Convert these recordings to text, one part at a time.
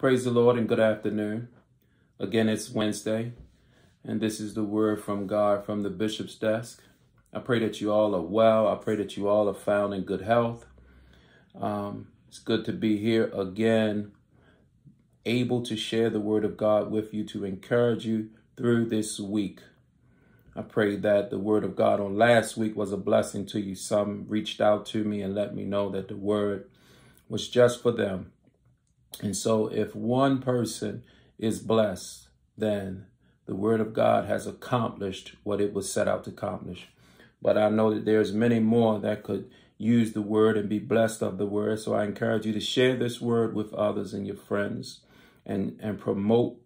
Praise the Lord and good afternoon. Again, it's Wednesday, and this is the word from God from the bishop's desk. I pray that you all are well. I pray that you all are found in good health. Um, it's good to be here again, able to share the word of God with you to encourage you through this week. I pray that the word of God on last week was a blessing to you. Some reached out to me and let me know that the word was just for them. And so if one person is blessed, then the word of God has accomplished what it was set out to accomplish. But I know that there's many more that could use the word and be blessed of the word. So I encourage you to share this word with others and your friends and, and promote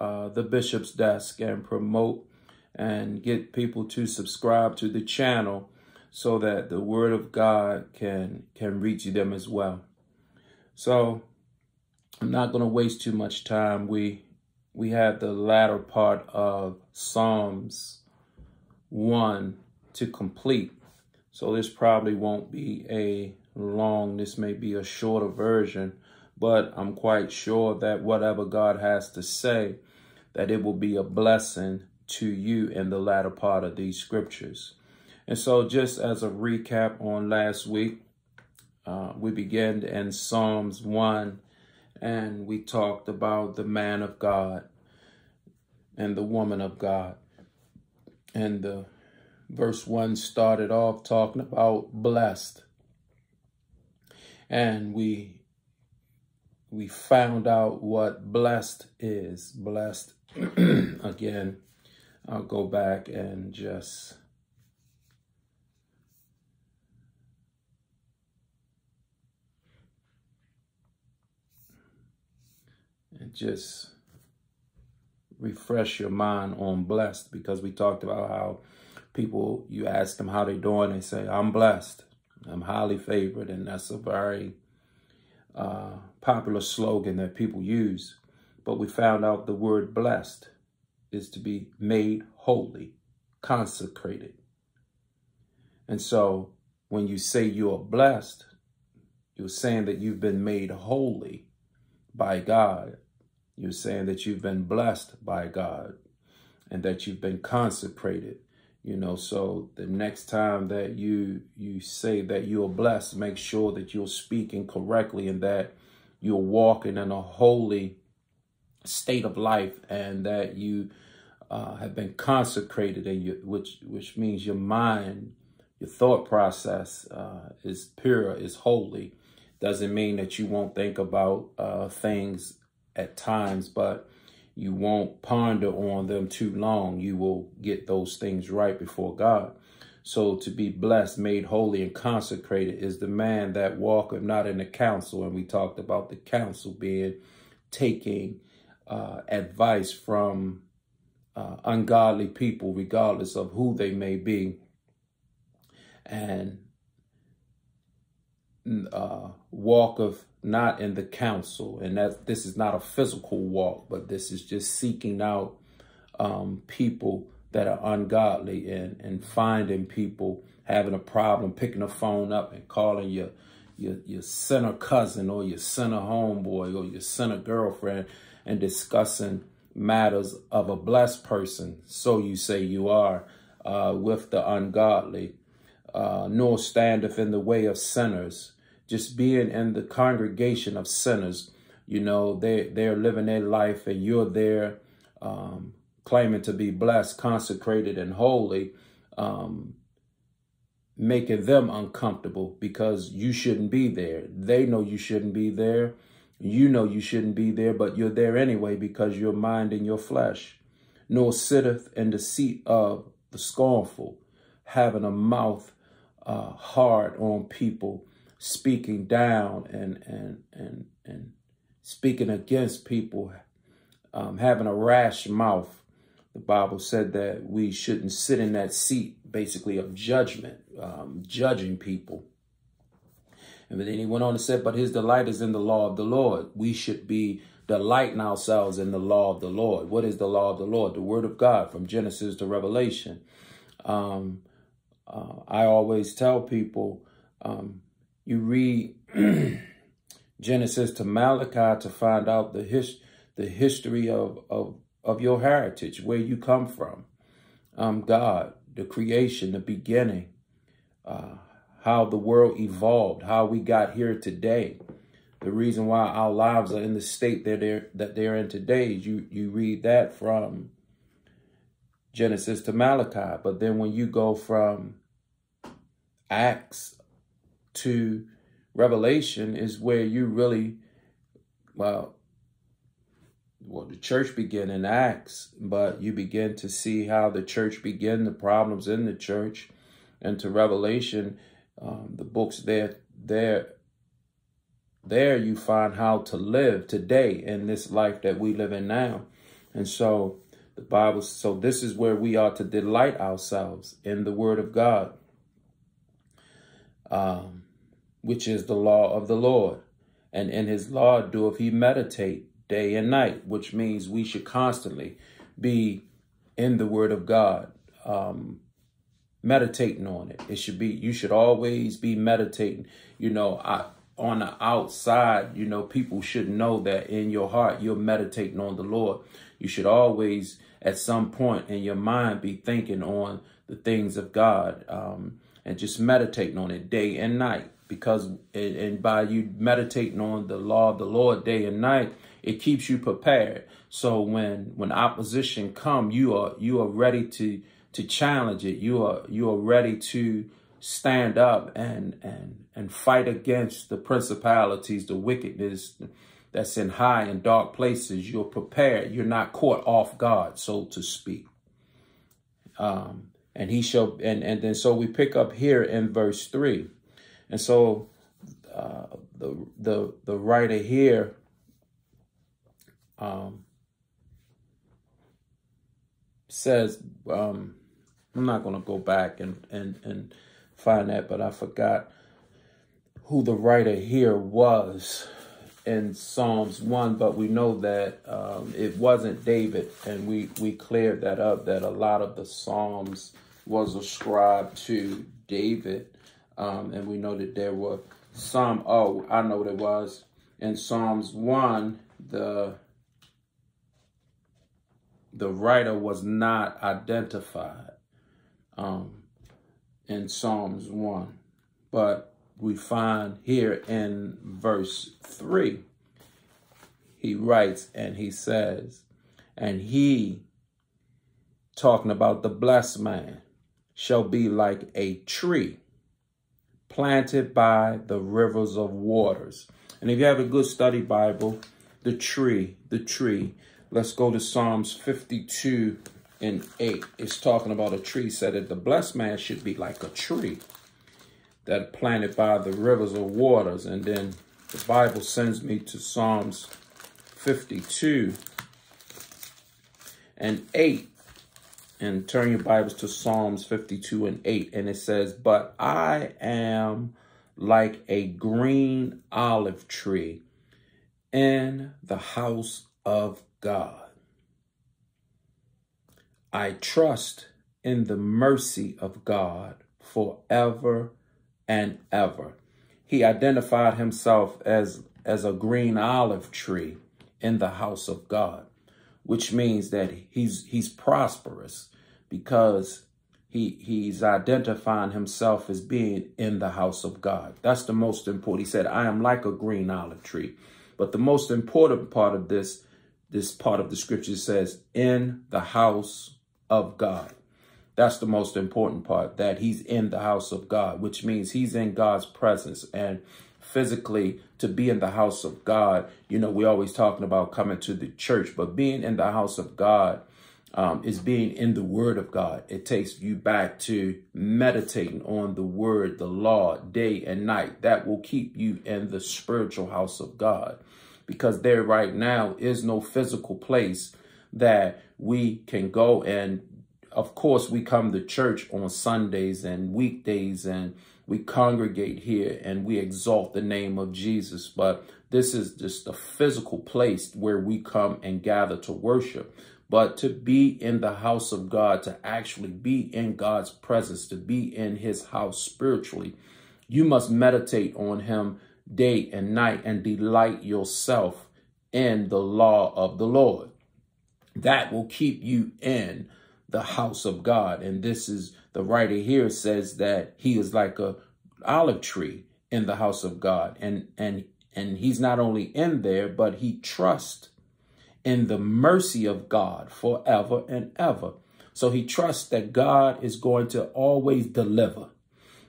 uh, the bishop's desk and promote and get people to subscribe to the channel so that the word of God can can reach them as well. So I'm not going to waste too much time. We we have the latter part of Psalms 1 to complete. So this probably won't be a long, this may be a shorter version, but I'm quite sure that whatever God has to say, that it will be a blessing to you in the latter part of these scriptures. And so just as a recap on last week, uh, we began in Psalms 1 and we talked about the man of God and the woman of God. And the verse 1 started off talking about blessed. And we we found out what blessed is. Blessed again. I'll go back and just just refresh your mind on blessed because we talked about how people, you ask them how they're doing, they say, I'm blessed. I'm highly favored. And that's a very uh, popular slogan that people use. But we found out the word blessed is to be made holy, consecrated. And so when you say you are blessed, you're saying that you've been made holy by God. You're saying that you've been blessed by God and that you've been consecrated. You know, so the next time that you you say that you're blessed, make sure that you're speaking correctly and that you're walking in a holy state of life and that you uh, have been consecrated and you, which which means your mind, your thought process uh, is pure, is holy. Doesn't mean that you won't think about uh, things at times, but you won't ponder on them too long. You will get those things right before God. So to be blessed, made holy, and consecrated is the man that walketh not in the counsel. And we talked about the counsel being taking uh, advice from uh, ungodly people, regardless of who they may be. And uh, walketh not in the counsel. And that this is not a physical walk, but this is just seeking out um, people that are ungodly and, and finding people having a problem, picking the phone up and calling your, your, your sinner cousin or your sinner homeboy or your sinner girlfriend and discussing matters of a blessed person. So you say you are uh, with the ungodly, uh, nor standeth in the way of sinners, just being in the congregation of sinners, you know, they, they're living their life and you're there um, claiming to be blessed, consecrated, and holy, um, making them uncomfortable because you shouldn't be there. They know you shouldn't be there. You know you shouldn't be there, but you're there anyway because your mind and your flesh. Nor sitteth in the seat of the scornful, having a mouth uh, hard on people, speaking down and and and and speaking against people, um, having a rash mouth. The Bible said that we shouldn't sit in that seat, basically, of judgment, um, judging people. And then he went on to say, but his delight is in the law of the Lord. We should be delighting ourselves in the law of the Lord. What is the law of the Lord? The word of God from Genesis to Revelation. Um, uh, I always tell people, um, you read Genesis to Malachi to find out the his, the history of, of, of your heritage, where you come from. Um, God, the creation, the beginning, uh, how the world evolved, how we got here today. The reason why our lives are in the state that they're that they're in today. You you read that from Genesis to Malachi, but then when you go from Acts to Revelation is where you really well well, the church began in Acts, but you begin to see how the church began, the problems in the church, and to Revelation, um, the books there, there, there you find how to live today in this life that we live in now. And so the Bible, so this is where we are to delight ourselves in the word of God, um, which is the law of the Lord. And in his law doeth he meditate day and night, which means we should constantly be in the word of God, um, meditating on it. It should be, you should always be meditating, you know, I, on the outside, you know, people should know that in your heart, you're meditating on the Lord. You should always, at some point in your mind, be thinking on the things of God um, and just meditating on it day and night. Because, and by you meditating on the law of the Lord day and night, it keeps you prepared. So when when opposition come, you are you are ready to to challenge it. You are you are ready to stand up and and and fight against the principalities, the wickedness that's in high and dark places. You're prepared. You're not caught off guard, so to speak. Um, and he shall and and then so we pick up here in verse three, and so uh, the the the writer here um, says, um, I'm not going to go back and, and, and find that, but I forgot who the writer here was in Psalms 1, but we know that um, it wasn't David, and we, we cleared that up, that a lot of the Psalms was ascribed to David, um, and we know that there were some, oh, I know there was, in Psalms 1, the the writer was not identified um, in Psalms 1. But we find here in verse 3, he writes and he says, and he, talking about the blessed man, shall be like a tree planted by the rivers of waters. And if you have a good study Bible, the tree, the tree, Let's go to Psalms 52 and 8. It's talking about a tree. Said that the blessed man should be like a tree that planted by the rivers of waters. And then the Bible sends me to Psalms 52 and 8. And turn your Bibles to Psalms 52 and 8. And it says, But I am like a green olive tree in the house of God. I trust in the mercy of God forever and ever. He identified himself as, as a green olive tree in the house of God, which means that he's, he's prosperous because he, he's identifying himself as being in the house of God. That's the most important. He said, I am like a green olive tree. But the most important part of this this part of the scripture says, in the house of God. That's the most important part, that he's in the house of God, which means he's in God's presence. And physically, to be in the house of God, you know, we're always talking about coming to the church, but being in the house of God um, is being in the word of God. It takes you back to meditating on the word, the law, day and night. That will keep you in the spiritual house of God because there right now is no physical place that we can go and of course we come to church on Sundays and weekdays and we congregate here and we exalt the name of Jesus but this is just a physical place where we come and gather to worship but to be in the house of God to actually be in God's presence to be in his house spiritually you must meditate on him day and night and delight yourself in the law of the Lord. That will keep you in the house of God. And this is the writer here says that he is like a olive tree in the house of God. And and and he's not only in there, but he trusts in the mercy of God forever and ever. So he trusts that God is going to always deliver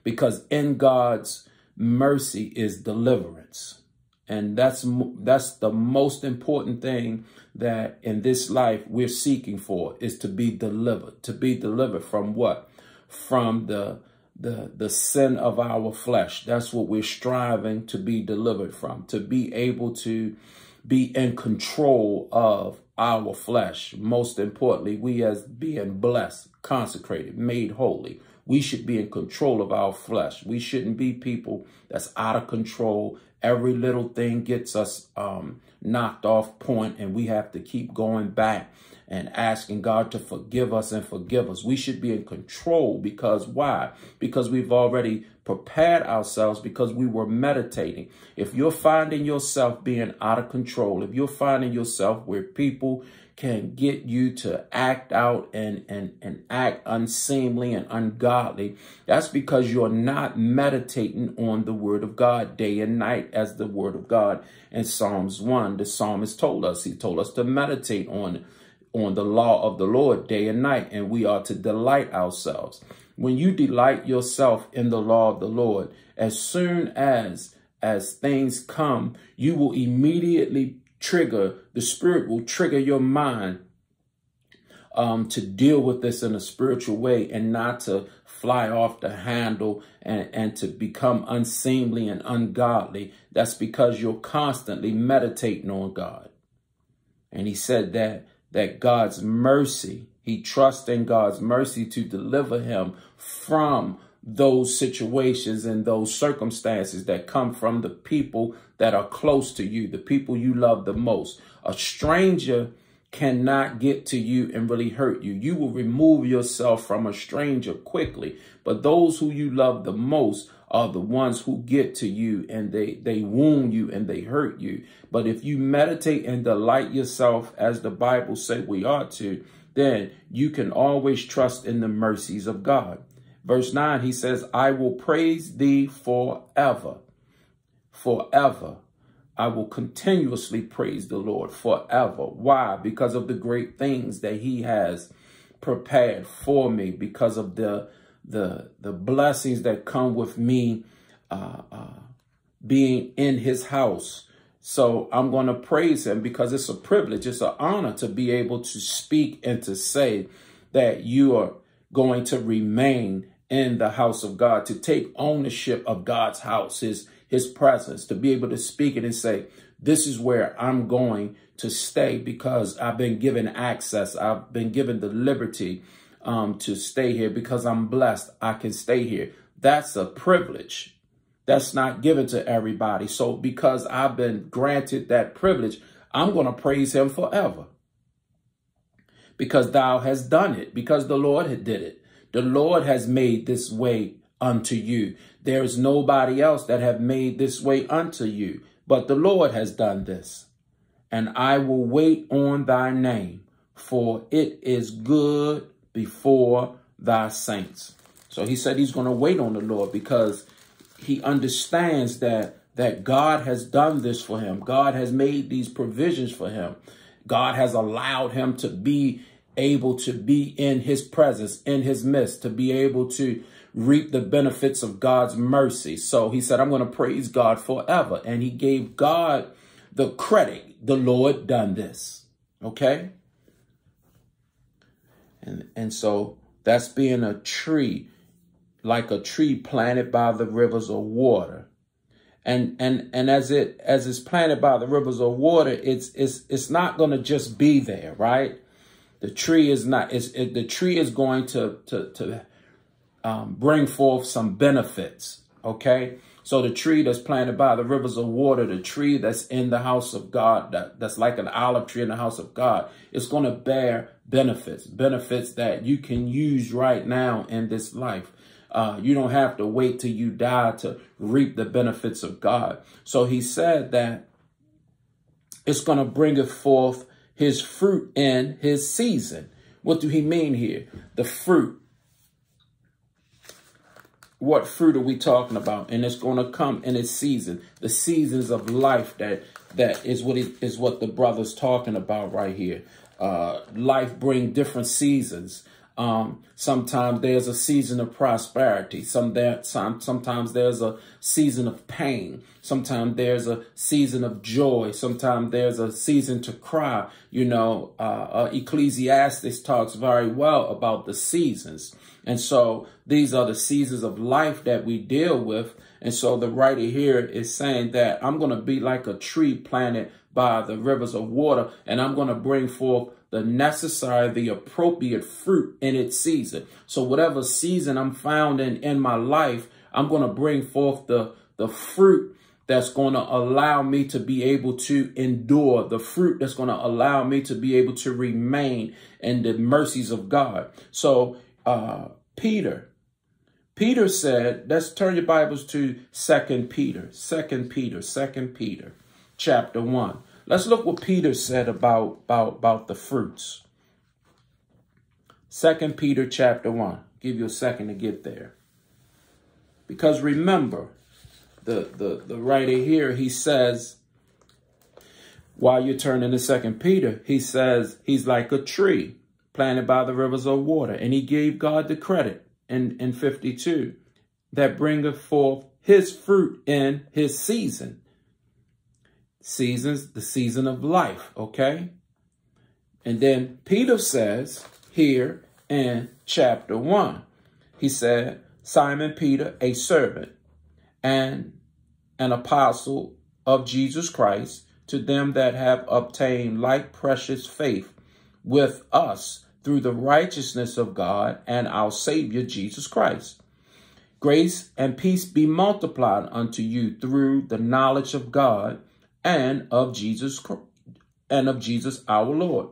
because in God's mercy is deliverance. And that's that's the most important thing that in this life we're seeking for is to be delivered. To be delivered from what? From the the the sin of our flesh. That's what we're striving to be delivered from. To be able to be in control of our flesh. Most importantly, we as being blessed, consecrated, made holy, we should be in control of our flesh. We shouldn't be people that's out of control. Every little thing gets us um, knocked off point and we have to keep going back and asking God to forgive us and forgive us. We should be in control because why? Because we've already prepared ourselves because we were meditating. If you're finding yourself being out of control, if you're finding yourself where people can get you to act out and, and, and act unseemly and ungodly, that's because you're not meditating on the word of God day and night as the word of God. In Psalms 1, the psalmist told us, he told us to meditate on on the law of the Lord day and night, and we are to delight ourselves. When you delight yourself in the law of the Lord, as soon as as things come, you will immediately trigger, the Spirit will trigger your mind um, to deal with this in a spiritual way and not to fly off the handle and, and to become unseemly and ungodly. That's because you're constantly meditating on God. And he said that that God's mercy, he trusts in God's mercy to deliver him from those situations and those circumstances that come from the people that are close to you, the people you love the most. A stranger cannot get to you and really hurt you. You will remove yourself from a stranger quickly. But those who you love the most are the ones who get to you and they, they wound you and they hurt you. But if you meditate and delight yourself as the Bible said we ought to, then you can always trust in the mercies of God. Verse 9, he says, I will praise thee forever. Forever. I will continuously praise the Lord forever. Why? Because of the great things that he has prepared for me, because of the the the blessings that come with me uh, uh, being in his house. So I'm going to praise him because it's a privilege. It's an honor to be able to speak and to say that you are going to remain in the house of God, to take ownership of God's house, his, his presence, to be able to speak it and say, this is where I'm going to stay because I've been given access. I've been given the liberty um, to stay here because I'm blessed. I can stay here. That's a privilege. That's not given to everybody. So because I've been granted that privilege, I'm going to praise him forever. Because thou hast done it. Because the Lord had did it. The Lord has made this way unto you. There is nobody else that have made this way unto you, but the Lord has done this. And I will wait on thy name, for it is good before thy saints. So he said he's going to wait on the Lord because he understands that that God has done this for him. God has made these provisions for him. God has allowed him to be able to be in his presence, in his midst, to be able to reap the benefits of God's mercy. So he said, I'm going to praise God forever. And he gave God the credit. The Lord done this. Okay. And, and so that's being a tree, like a tree planted by the rivers of water. And, and, and as it, as it's planted by the rivers of water, it's, it's, it's not going to just be there, right? The tree is not, it's, it, the tree is going to, to, to um, bring forth some benefits. Okay. So the tree that's planted by the rivers of water, the tree that's in the house of God, that, that's like an olive tree in the house of God, it's going to bear benefits, benefits that you can use right now in this life. Uh, you don't have to wait till you die to reap the benefits of God. So he said that it's going to bring it forth his fruit in his season. What do he mean here? The fruit. What fruit are we talking about? And it's going to come in its season. The seasons of life that that is what is what the brother's talking about right here. Uh, life bring different seasons. Um, sometimes there's a season of prosperity. Some there, some, sometimes there's a season of pain. Sometimes there's a season of joy. Sometimes there's a season to cry. You know, uh, uh, Ecclesiastes talks very well about the seasons. And so these are the seasons of life that we deal with. And so the writer here is saying that I'm going to be like a tree planted by the rivers of water, and I'm going to bring forth the necessary, the appropriate fruit in its season. So whatever season I'm found in in my life, I'm going to bring forth the, the fruit that's going to allow me to be able to endure, the fruit that's going to allow me to be able to remain in the mercies of God. So uh, Peter, Peter said, let's turn your Bibles to Second Peter, Second Peter, Second Peter chapter 1. Let's look what Peter said about, about, about the fruits. Second Peter chapter 1. Give you a second to get there. Because remember, the, the, the writer here, he says, while you're turning to Second Peter, he says he's like a tree planted by the rivers of water. And he gave God the credit in, in 52 that bringeth forth his fruit in his season seasons, the season of life, okay? And then Peter says here in chapter 1, he said, Simon Peter, a servant and an apostle of Jesus Christ, to them that have obtained like precious faith with us through the righteousness of God and our Savior Jesus Christ. Grace and peace be multiplied unto you through the knowledge of God and of Jesus Christ, and of Jesus our Lord,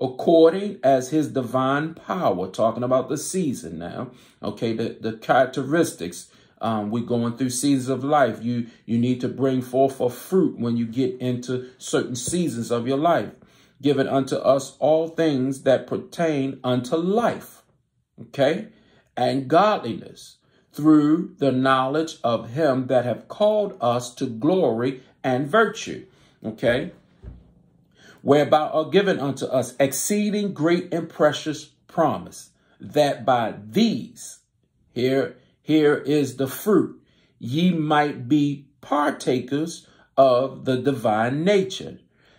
according as his divine power, talking about the season now, okay, the, the characteristics. Um, we're going through seasons of life. You you need to bring forth a fruit when you get into certain seasons of your life. Given unto us all things that pertain unto life, okay, and godliness through the knowledge of him that have called us to glory and virtue. Okay? Whereby are given unto us exceeding great and precious promise, that by these, here, here is the fruit, ye might be partakers of the divine nature,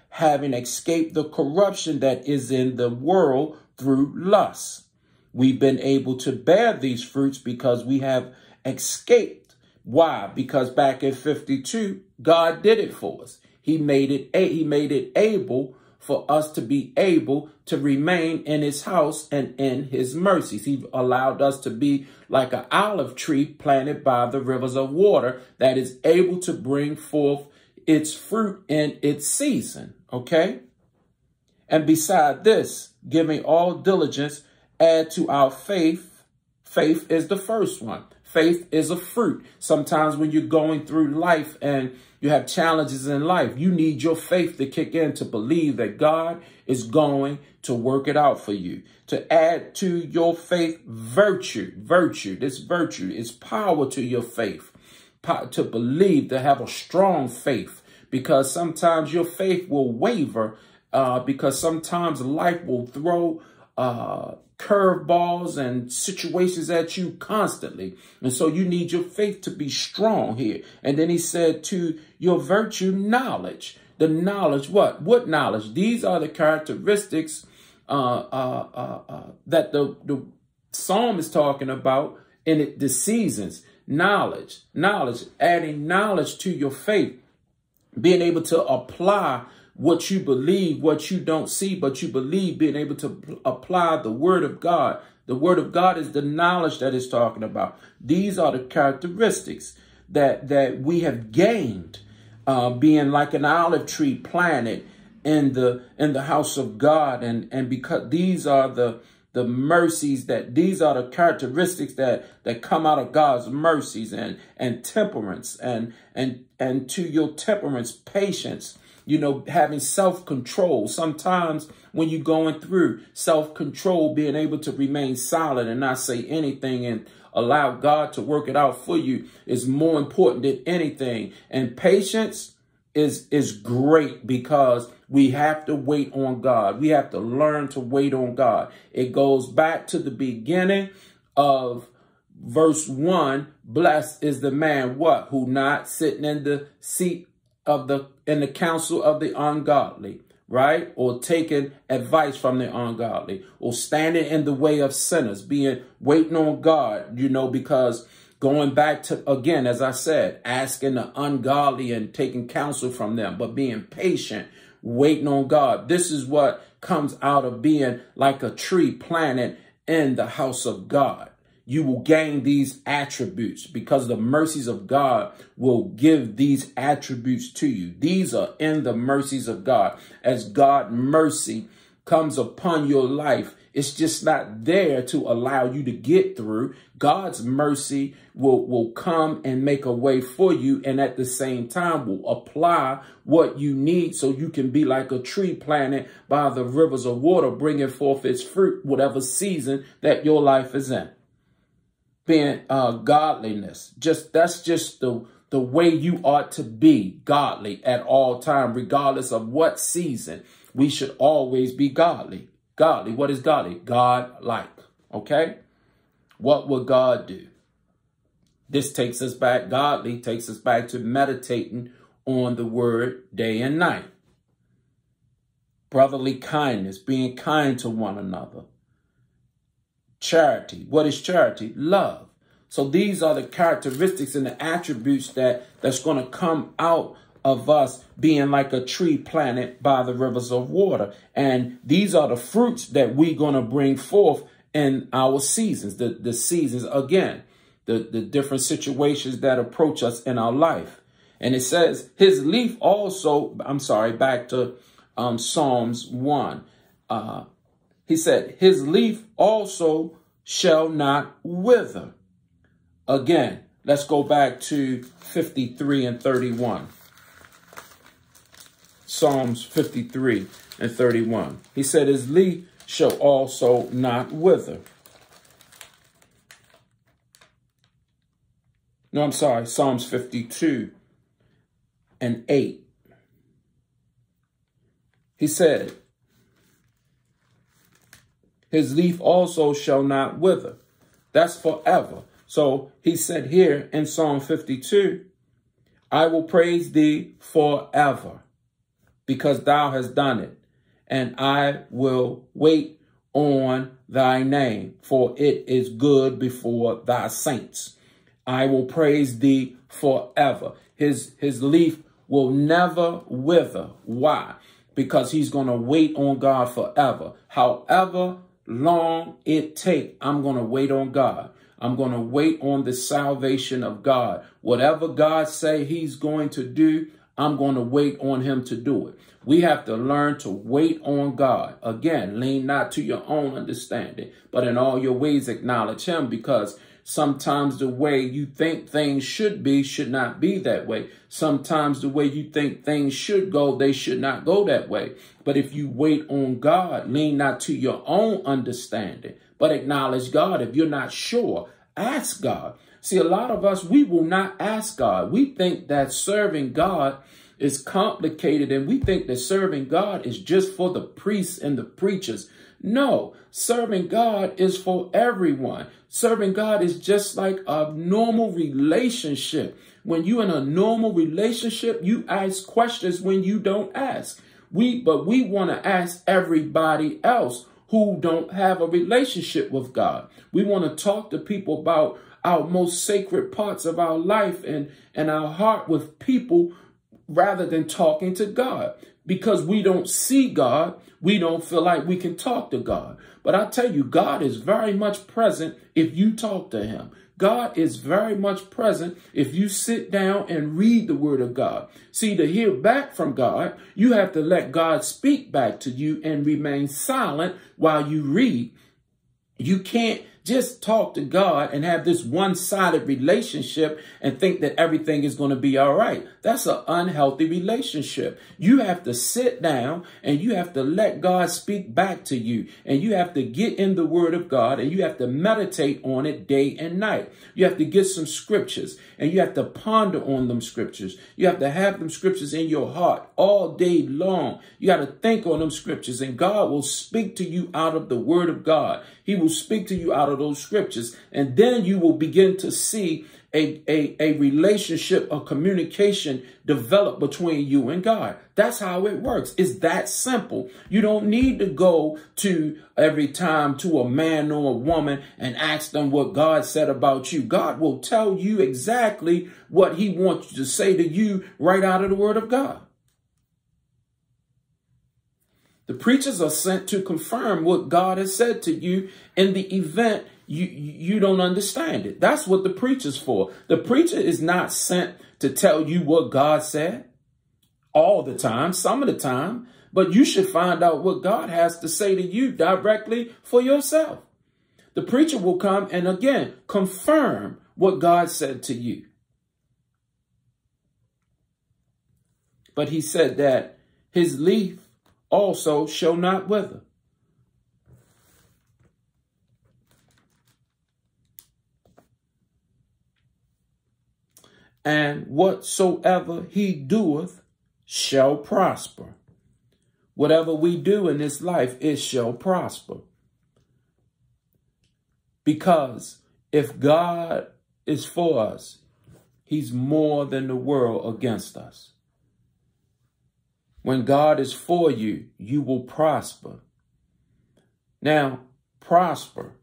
having escaped the corruption that is in the world through lust. We've been able to bear these fruits because we have escaped why? Because back in 52, God did it for us. He made it, a he made it able for us to be able to remain in his house and in his mercies. He allowed us to be like an olive tree planted by the rivers of water that is able to bring forth its fruit in its season. Okay. And beside this, giving all diligence, add to our faith. Faith is the first one. Faith is a fruit. Sometimes when you're going through life and you have challenges in life, you need your faith to kick in to believe that God is going to work it out for you. To add to your faith virtue, virtue, this virtue is power to your faith. To believe, to have a strong faith because sometimes your faith will waver uh, because sometimes life will throw uh, curveballs and situations at you constantly. And so you need your faith to be strong here. And then he said to your virtue, knowledge. The knowledge, what? What knowledge? These are the characteristics uh, uh, uh, uh that the, the psalm is talking about in it, the seasons. Knowledge, knowledge, adding knowledge to your faith, being able to apply what you believe, what you don't see, but you believe, being able to apply the word of God. The word of God is the knowledge that it's talking about. These are the characteristics that, that we have gained, uh, being like an olive tree planted in the, in the house of God. And, and because these are the, the mercies that these are the characteristics that that come out of God's mercies and and temperance and and and to your temperance patience you know having self-control sometimes when you're going through self-control being able to remain silent and not say anything and allow God to work it out for you is more important than anything and patience is is great because we have to wait on God. We have to learn to wait on God. It goes back to the beginning of verse 1. Blessed is the man what? Who not sitting in the seat of the in the counsel of the ungodly, right? Or taking advice from the ungodly, or standing in the way of sinners, being waiting on God, you know, because Going back to, again, as I said, asking the ungodly and taking counsel from them, but being patient, waiting on God. This is what comes out of being like a tree planted in the house of God. You will gain these attributes because the mercies of God will give these attributes to you. These are in the mercies of God. As God mercy comes upon your life, it's just not there to allow you to get through. God's mercy will, will come and make a way for you. And at the same time will apply what you need so you can be like a tree planted by the rivers of water, bringing forth its fruit, whatever season that your life is in. Being uh, godliness, just that's just the the way you ought to be godly at all time, regardless of what season. We should always be godly. Godly. What is godly? God-like. Okay? What would God do? This takes us back, godly takes us back to meditating on the word day and night. Brotherly kindness, being kind to one another. Charity. What is charity? Love. So these are the characteristics and the attributes that that's going to come out of us being like a tree planted by the rivers of water. And these are the fruits that we're going to bring forth in our seasons, the, the seasons, again, the, the different situations that approach us in our life. And it says, his leaf also, I'm sorry, back to um, Psalms 1. Uh, he said, his leaf also shall not wither. Again, let's go back to 53 and 31. Psalms 53 and 31. He said, His leaf shall also not wither. No, I'm sorry, Psalms 52 and 8. He said, His leaf also shall not wither. That's forever. So he said here in Psalm 52, I will praise thee forever because thou hast done it. And I will wait on thy name, for it is good before thy saints. I will praise thee forever. His, his leaf will never wither. Why? Because he's going to wait on God forever. However long it take, I'm going to wait on God. I'm going to wait on the salvation of God. Whatever God say he's going to do, I'm going to wait on him to do it. We have to learn to wait on God. Again, lean not to your own understanding, but in all your ways acknowledge him because sometimes the way you think things should be should not be that way. Sometimes the way you think things should go, they should not go that way. But if you wait on God, lean not to your own understanding, but acknowledge God. If you're not sure, ask God. See, a lot of us, we will not ask God. We think that serving God is complicated and we think that serving God is just for the priests and the preachers. No, serving God is for everyone. Serving God is just like a normal relationship. When you're in a normal relationship, you ask questions when you don't ask. We, but we want to ask everybody else who don't have a relationship with God. We want to talk to people about our most sacred parts of our life and, and our heart with people rather than talking to God. Because we don't see God, we don't feel like we can talk to God. But I tell you, God is very much present if you talk to him. God is very much present if you sit down and read the word of God. See, to hear back from God, you have to let God speak back to you and remain silent while you read You can't just talk to God and have this one-sided relationship and think that everything is going to be all right. That's an unhealthy relationship. You have to sit down and you have to let God speak back to you. And you have to get in the word of God and you have to meditate on it day and night. You have to get some scriptures and you have to ponder on them scriptures. You have to have them scriptures in your heart all day long. You got to think on them scriptures and God will speak to you out of the word of God. He will speak to you out of those scriptures. And then you will begin to see a, a, a relationship, a communication develop between you and God. That's how it works. It's that simple. You don't need to go to every time to a man or a woman and ask them what God said about you. God will tell you exactly what he wants to say to you right out of the word of God. The preachers are sent to confirm what God has said to you in the event you, you don't understand it. That's what the preacher's for. The preacher is not sent to tell you what God said all the time, some of the time, but you should find out what God has to say to you directly for yourself. The preacher will come and again confirm what God said to you. But he said that his leaf also shall not wither. And whatsoever he doeth shall prosper. Whatever we do in this life, it shall prosper. Because if God is for us, he's more than the world against us. When God is for you, you will prosper. Now, prosper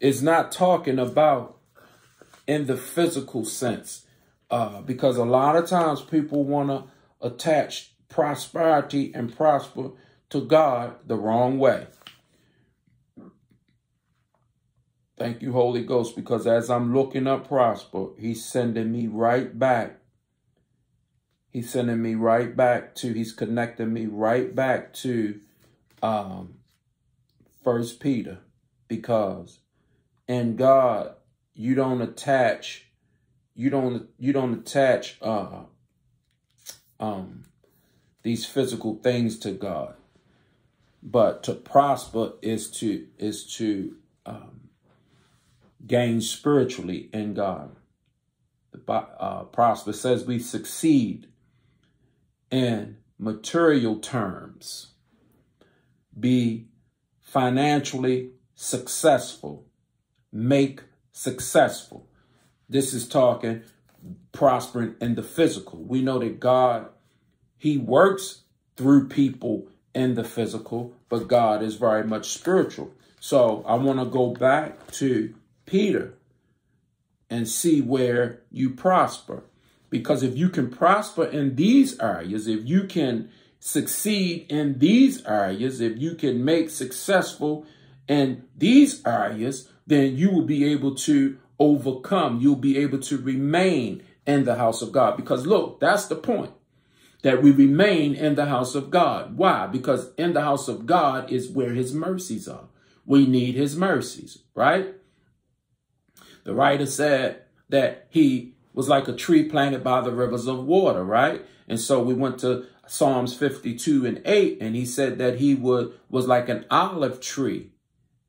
is not talking about in the physical sense, uh, because a lot of times people want to attach prosperity and prosper to God the wrong way. Thank you, Holy Ghost, because as I'm looking up prosper, he's sending me right back He's sending me right back to, he's connecting me right back to um, First Peter because in God, you don't attach, you don't, you don't attach uh, um, these physical things to God. But to prosper is to, is to um, gain spiritually in God. The uh, prosper says we succeed in material terms, be financially successful, make successful. This is talking prospering in the physical. We know that God, he works through people in the physical, but God is very much spiritual. So I want to go back to Peter and see where you prosper. Because if you can prosper in these areas, if you can succeed in these areas, if you can make successful in these areas, then you will be able to overcome. You'll be able to remain in the house of God. Because look, that's the point that we remain in the house of God. Why? Because in the house of God is where his mercies are. We need his mercies, right? The writer said that he was like a tree planted by the rivers of water, right? And so we went to Psalms 52 and 8, and he said that he would was like an olive tree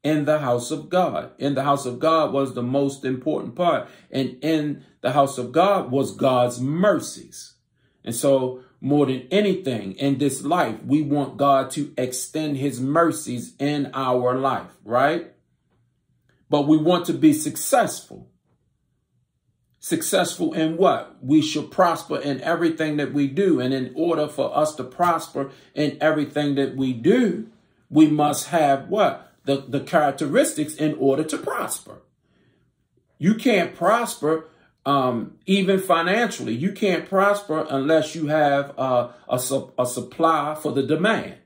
in the house of God. In the house of God was the most important part. And in the house of God was God's mercies. And so more than anything in this life, we want God to extend his mercies in our life, right? But we want to be successful. Successful in what? We should prosper in everything that we do. And in order for us to prosper in everything that we do, we must have what? The, the characteristics in order to prosper. You can't prosper um, even financially. You can't prosper unless you have uh, a, a supply for the demand.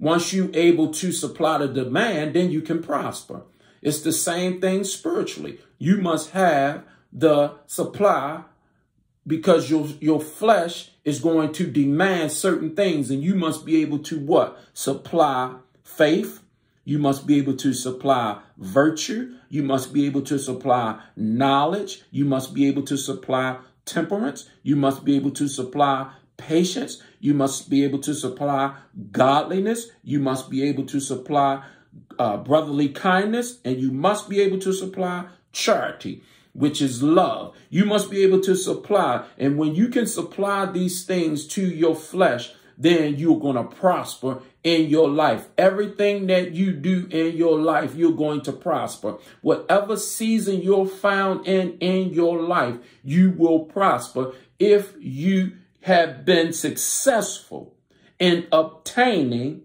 Once you're able to supply the demand, then you can prosper. It's the same thing spiritually. You must have the supply because your, your flesh is going to demand certain things and you must be able to what? Supply faith. You must be able to supply virtue. You must be able to supply knowledge. You must be able to supply temperance. You must be able to supply patience. You must be able to supply godliness. You must be able to supply uh, brotherly kindness. And you must be able to supply charity which is love. You must be able to supply. And when you can supply these things to your flesh, then you're going to prosper in your life. Everything that you do in your life, you're going to prosper. Whatever season you're found in in your life, you will prosper if you have been successful in obtaining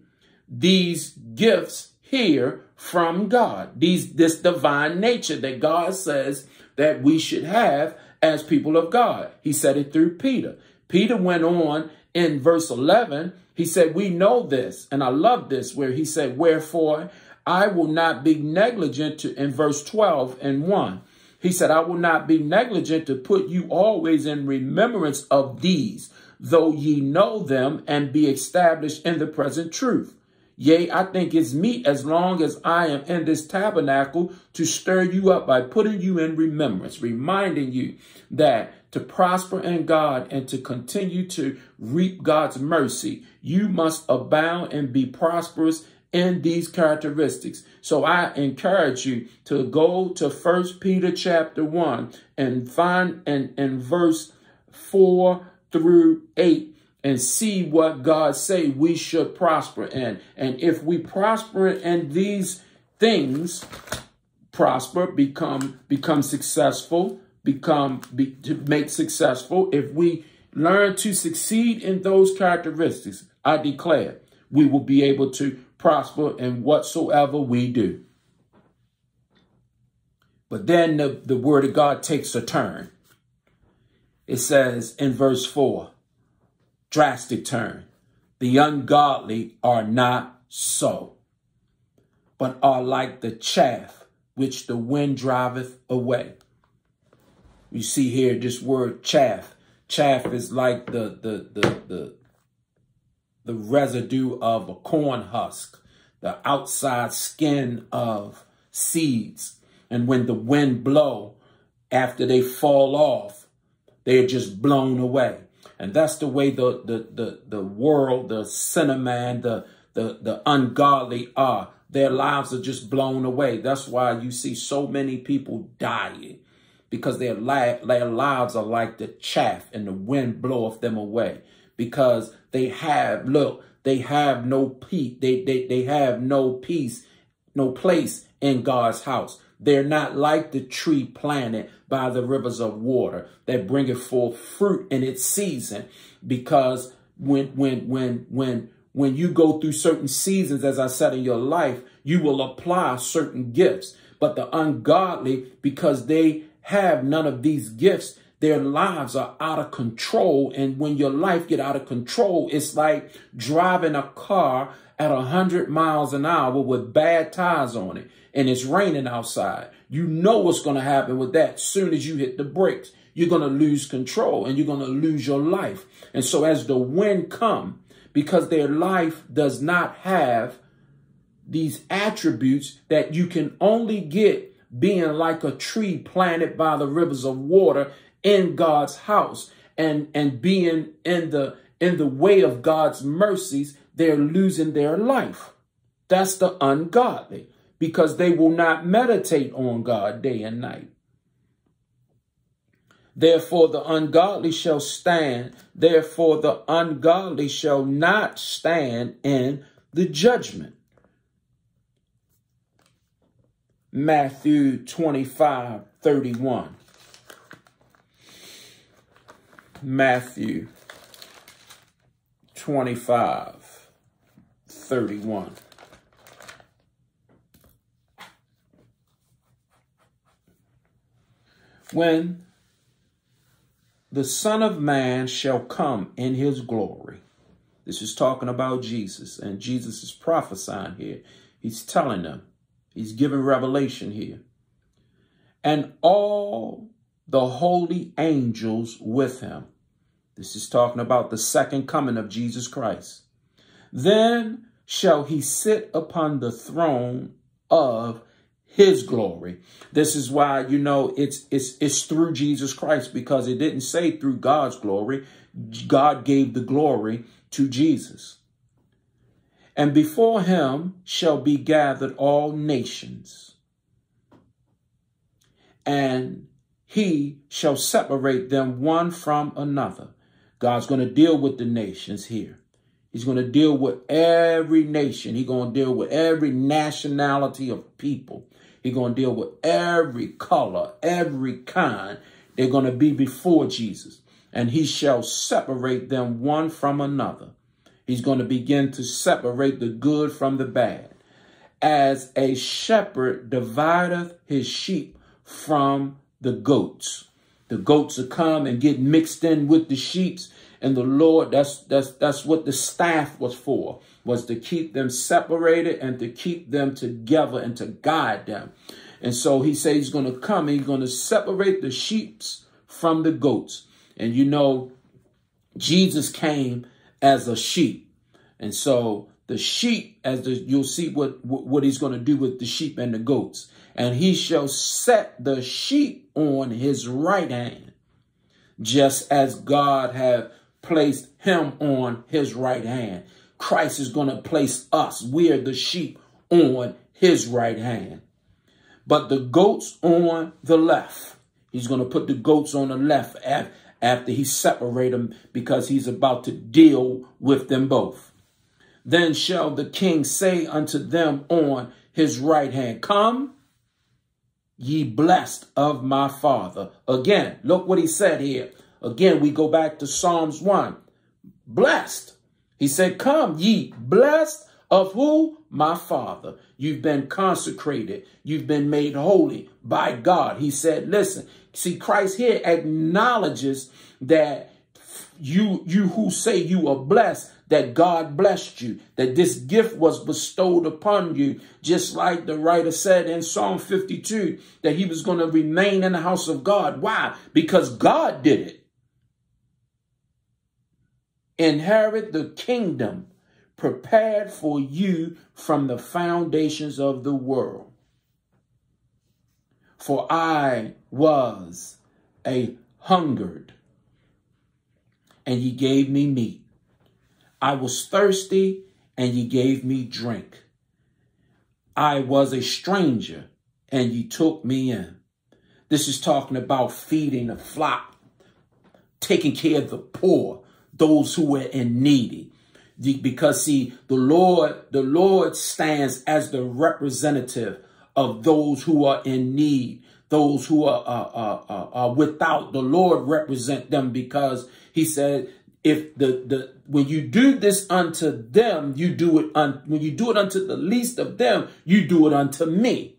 these gifts here from God. These this divine nature that God says that we should have as people of God. He said it through Peter. Peter went on in verse 11, he said, we know this. And I love this where he said, wherefore I will not be negligent to, in verse 12 and 1. He said, I will not be negligent to put you always in remembrance of these, though ye know them and be established in the present truth. Yea, I think it's meet as long as I am in this tabernacle to stir you up by putting you in remembrance, reminding you that to prosper in God and to continue to reap God's mercy, you must abound and be prosperous in these characteristics. So I encourage you to go to First Peter chapter 1 and find and, in verse 4 through 8 and see what God say we should prosper in. And if we prosper in these things, prosper, become become successful, become be, to make successful, if we learn to succeed in those characteristics, I declare we will be able to prosper in whatsoever we do. But then the, the word of God takes a turn. It says in verse 4, drastic turn. The ungodly are not so, but are like the chaff which the wind driveth away. You see here this word chaff. Chaff is like the the the the the residue of a corn husk, the outside skin of seeds. And when the wind blow, after they fall off, they're just blown away. And that's the way the the the, the world, the sinner man, the the the ungodly are. Their lives are just blown away. That's why you see so many people dying because their, their lives are like the chaff and the wind bloweth them away because they have, look, they have no peace. They, they, they have no peace, no place in God's house. They're not like the tree planted by the rivers of water that bringeth forth fruit in its season. Because when, when, when, when, when you go through certain seasons, as I said in your life, you will apply certain gifts. But the ungodly, because they have none of these gifts, their lives are out of control. And when your life get out of control, it's like driving a car at 100 miles an hour with bad tires on it and it's raining outside. You know what's going to happen with that. Soon as you hit the brakes, you're going to lose control and you're going to lose your life. And so as the wind come, because their life does not have these attributes that you can only get being like a tree planted by the rivers of water in God's house and, and being in the, in the way of God's mercies, they're losing their life. That's the ungodly because they will not meditate on God day and night. Therefore, the ungodly shall stand. Therefore, the ungodly shall not stand in the judgment. Matthew 25, 31. Matthew 25, 31. When the Son of Man shall come in his glory. This is talking about Jesus, and Jesus is prophesying here. He's telling them, He's giving revelation here. And all the holy angels with him. This is talking about the second coming of Jesus Christ. Then shall he sit upon the throne of his glory. This is why, you know, it's, it's, it's through Jesus Christ because it didn't say through God's glory. God gave the glory to Jesus. And before him shall be gathered all nations. And he shall separate them one from another. God's going to deal with the nations here. He's going to deal with every nation. He's going to deal with every nationality of people. He's going to deal with every color, every kind. They're going to be before Jesus. And he shall separate them one from another. He's going to begin to separate the good from the bad. As a shepherd divideth his sheep from the goats. The goats will come and get mixed in with the sheep. and the Lord, that's that's that's what the staff was for, was to keep them separated and to keep them together and to guide them. And so he says he's going to come, he's going to separate the sheep from the goats. And you know, Jesus came as a sheep. And so the sheep, as the, you'll see what, what he's going to do with the sheep and the goats. And he shall set the sheep on his right hand, just as God have placed him on his right hand. Christ is going to place us, we are the sheep, on his right hand. But the goats on the left. He's going to put the goats on the left after he separate them because he's about to deal with them both. Then shall the king say unto them on his right hand, Come, ye blessed of my father. Again, look what he said here. Again, we go back to Psalms 1. Blessed. He said, come ye blessed of who? My Father. You've been consecrated. You've been made holy by God. He said, listen, see, Christ here acknowledges that you, you who say you are blessed, that God blessed you, that this gift was bestowed upon you, just like the writer said in Psalm 52, that he was going to remain in the house of God. Why? Because God did it inherit the kingdom prepared for you from the foundations of the world. For I was a hungered, and ye gave me meat. I was thirsty, and ye gave me drink. I was a stranger, and ye took me in. This is talking about feeding the flock, taking care of the poor, those who were in needy. Because see, the Lord, the Lord stands as the representative of those who are in need, those who are, are, are, are without. The Lord represent them because he said, if the, the, when you do this unto them, you do it, un, when you do it unto the least of them, you do it unto me.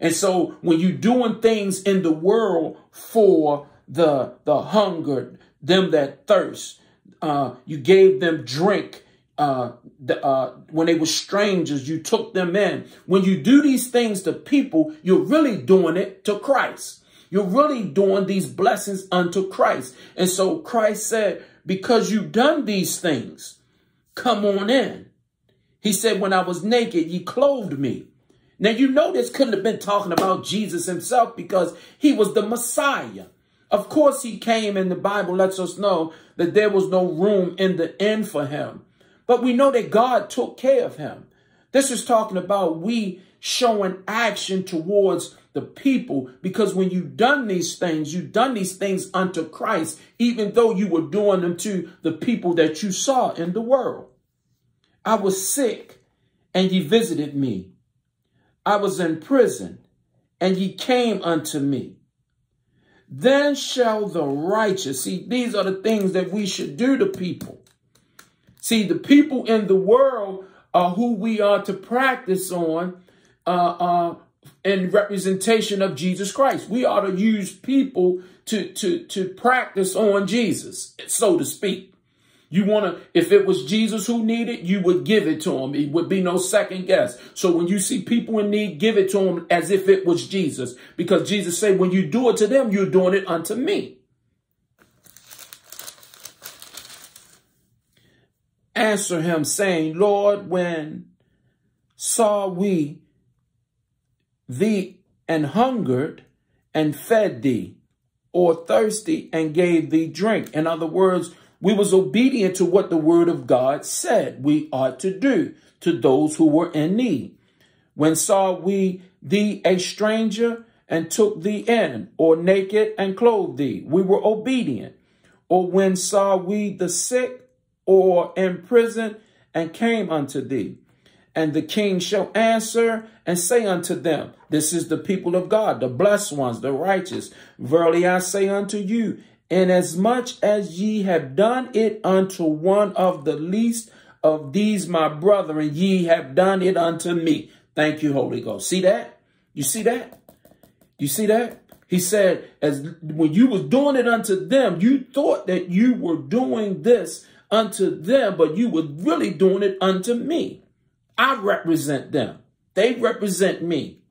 And so when you're doing things in the world for the, the hungered, them that thirst, uh, you gave them drink. Uh, the, uh, when they were strangers, you took them in. When you do these things to people, you're really doing it to Christ. You're really doing these blessings unto Christ. And so Christ said, because you've done these things, come on in. He said, when I was naked, ye clothed me. Now, you know this couldn't have been talking about Jesus himself because he was the Messiah. Of course, he came and the Bible lets us know that there was no room in the inn for him. But we know that God took care of him. This is talking about we showing action towards the people because when you've done these things, you've done these things unto Christ, even though you were doing them to the people that you saw in the world. I was sick and ye visited me. I was in prison and ye came unto me. Then shall the righteous, see, these are the things that we should do to people. See, the people in the world are who we are to practice on uh, uh, in representation of Jesus Christ. We ought to use people to, to, to practice on Jesus, so to speak. You want to, if it was Jesus who needed, you would give it to him. It would be no second guess. So when you see people in need, give it to them as if it was Jesus. Because Jesus said, when you do it to them, you're doing it unto me. Answer him, saying, Lord, when saw we thee and hungered and fed thee, or thirsty and gave thee drink? In other words, we was obedient to what the word of God said we ought to do to those who were in need. When saw we thee a stranger and took thee in, or naked and clothed thee? We were obedient. Or when saw we the sick or in prison and came unto thee? And the king shall answer and say unto them, This is the people of God, the blessed ones, the righteous. Verily I say unto you, inasmuch as ye have done it unto one of the least of these my brethren, ye have done it unto me. Thank you, Holy Ghost. See that? You see that? You see that? He said, as when you was doing it unto them, you thought that you were doing this unto them, but you were really doing it unto me. I represent them. They represent me.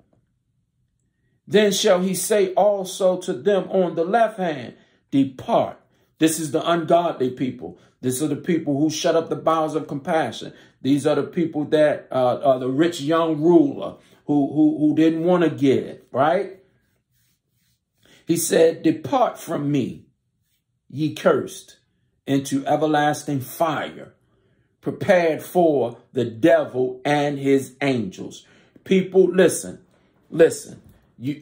Then shall he say also to them on the left hand, depart. This is the ungodly people. These are the people who shut up the bowels of compassion. These are the people that uh, are the rich young ruler who, who, who didn't want to give, right? He said, depart from me, ye cursed, into everlasting fire, prepared for the devil and his angels. People, listen, listen. You,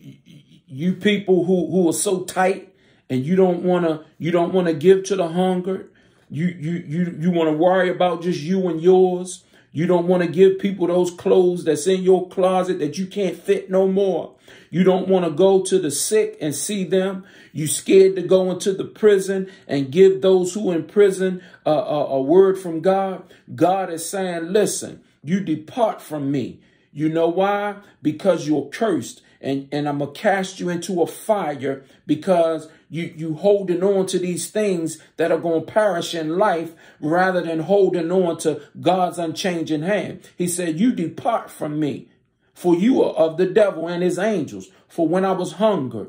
you, people who, who are so tight and you don't want to, you don't want to give to the hunger. You, you, you, you want to worry about just you and yours. You don't want to give people those clothes that's in your closet that you can't fit no more. You don't want to go to the sick and see them. You scared to go into the prison and give those who in prison a, a word from God. God is saying, listen, you depart from me. You know why? Because you're cursed and, and I'm going to cast you into a fire because you, you holding on to these things that are going to perish in life rather than holding on to God's unchanging hand. He said, you depart from me for you are of the devil and his angels. For when I was hungered,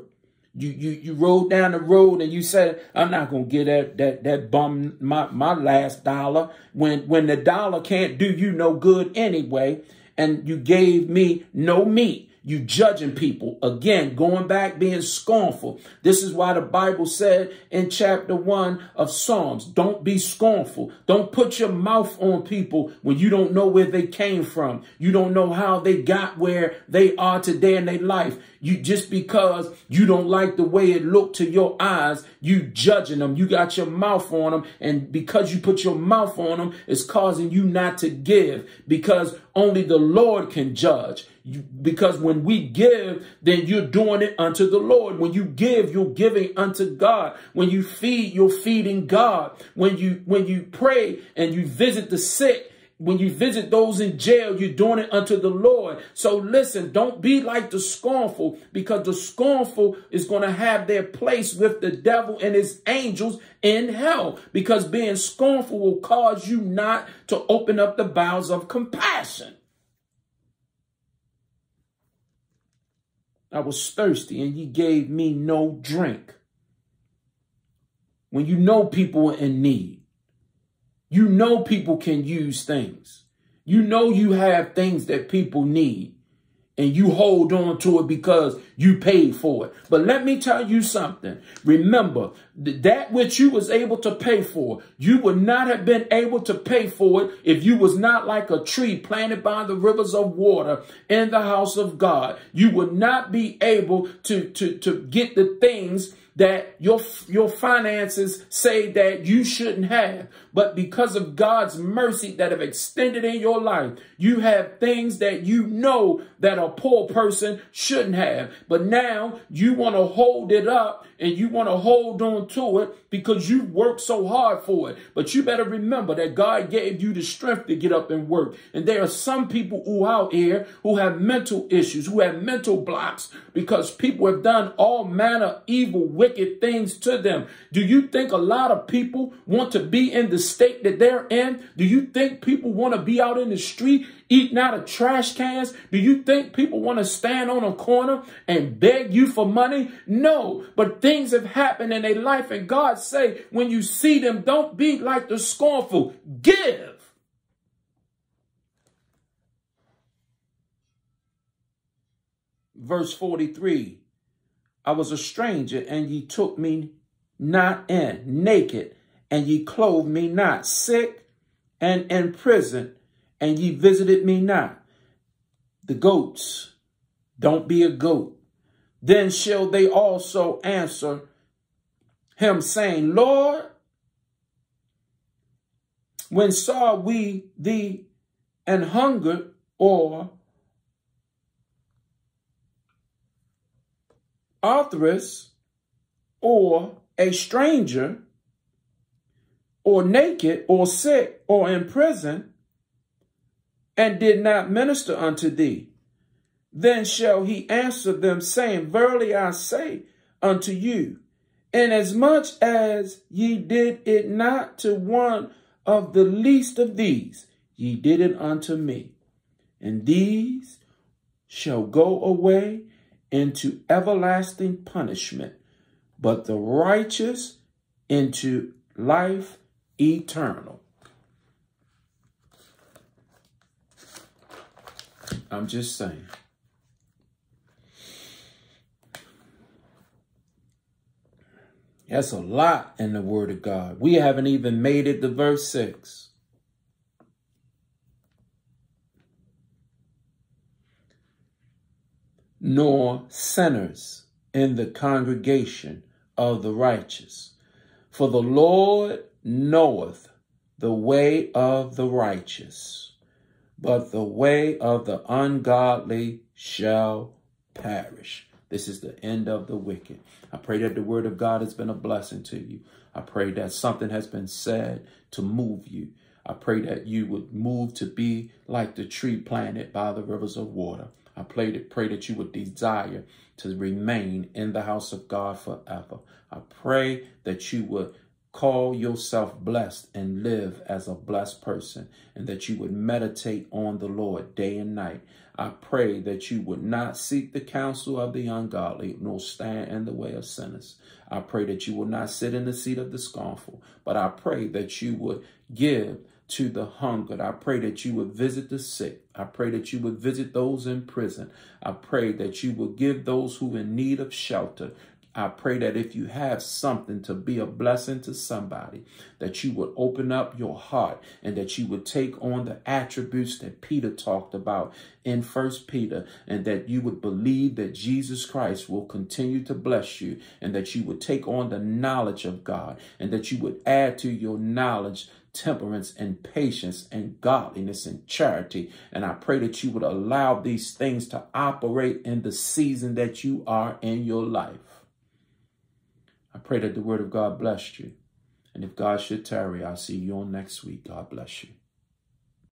you, you, you rode down the road and you said, I'm not going to get that, that, that bum, my, my last dollar when, when the dollar can't do you no good anyway. And you gave me no meat you judging people. Again, going back, being scornful. This is why the Bible said in chapter 1 of Psalms, don't be scornful. Don't put your mouth on people when you don't know where they came from. You don't know how they got where they are today in their life. You just because you don't like the way it looked to your eyes, you judging them. You got your mouth on them. And because you put your mouth on them, it's causing you not to give because only the Lord can judge. Because when we give, then you're doing it unto the Lord. When you give, you're giving unto God. When you feed, you're feeding God. When you when you pray and you visit the sick, when you visit those in jail, you're doing it unto the Lord. So listen, don't be like the scornful because the scornful is going to have their place with the devil and his angels in hell because being scornful will cause you not to open up the bowels of compassion. I was thirsty and ye gave me no drink. When you know people are in need, you know people can use things. You know you have things that people need and you hold on to it because you paid for it. But let me tell you something. Remember, that which you was able to pay for, you would not have been able to pay for it if you was not like a tree planted by the rivers of water in the house of God. You would not be able to, to, to get the things that your, your finances say that you shouldn't have. But because of God's mercy that have extended in your life, you have things that you know that a poor person shouldn't have. But now you want to hold it up and you want to hold on to it because you worked so hard for it. But you better remember that God gave you the strength to get up and work. And there are some people who out here who have mental issues, who have mental blocks because people have done all manner evil, wicked things to them. Do you think a lot of people want to be in the state that they're in? Do you think people want to be out in the street eating out of trash cans? Do you think people want to stand on a corner and beg you for money? No, but things have happened in their life and God say, when you see them, don't be like the scornful. Give. Verse 43, I was a stranger and ye took me not in, naked and ye clothed me not, sick and in prison, and ye visited me not. The goats, don't be a goat. Then shall they also answer him, saying, Lord, when saw we thee and hungered or authoress or a stranger or naked or sick or in prison and did not minister unto thee? Then shall he answer them, saying, Verily I say unto you, inasmuch as ye did it not to one of the least of these, ye did it unto me. And these shall go away into everlasting punishment, but the righteous into life eternal. I'm just saying. That's a lot in the Word of God. We haven't even made it to verse 6. Nor sinners in the congregation of the righteous. For the Lord knoweth the way of the righteous, but the way of the ungodly shall perish. This is the end of the wicked. I pray that the word of God has been a blessing to you. I pray that something has been said to move you. I pray that you would move to be like the tree planted by the rivers of water. I pray that, pray that you would desire to remain in the house of God forever. I pray that you would call yourself blessed and live as a blessed person and that you would meditate on the Lord day and night. I pray that you would not seek the counsel of the ungodly nor stand in the way of sinners. I pray that you will not sit in the seat of the scornful, but I pray that you would give to the hungered. I pray that you would visit the sick. I pray that you would visit those in prison. I pray that you would give those who are in need of shelter. I pray that if you have something to be a blessing to somebody, that you would open up your heart and that you would take on the attributes that Peter talked about in First Peter, and that you would believe that Jesus Christ will continue to bless you, and that you would take on the knowledge of God, and that you would add to your knowledge temperance and patience and godliness and charity. And I pray that you would allow these things to operate in the season that you are in your life. I pray that the word of God blessed you. And if God should tarry, I'll see you on next week. God bless you.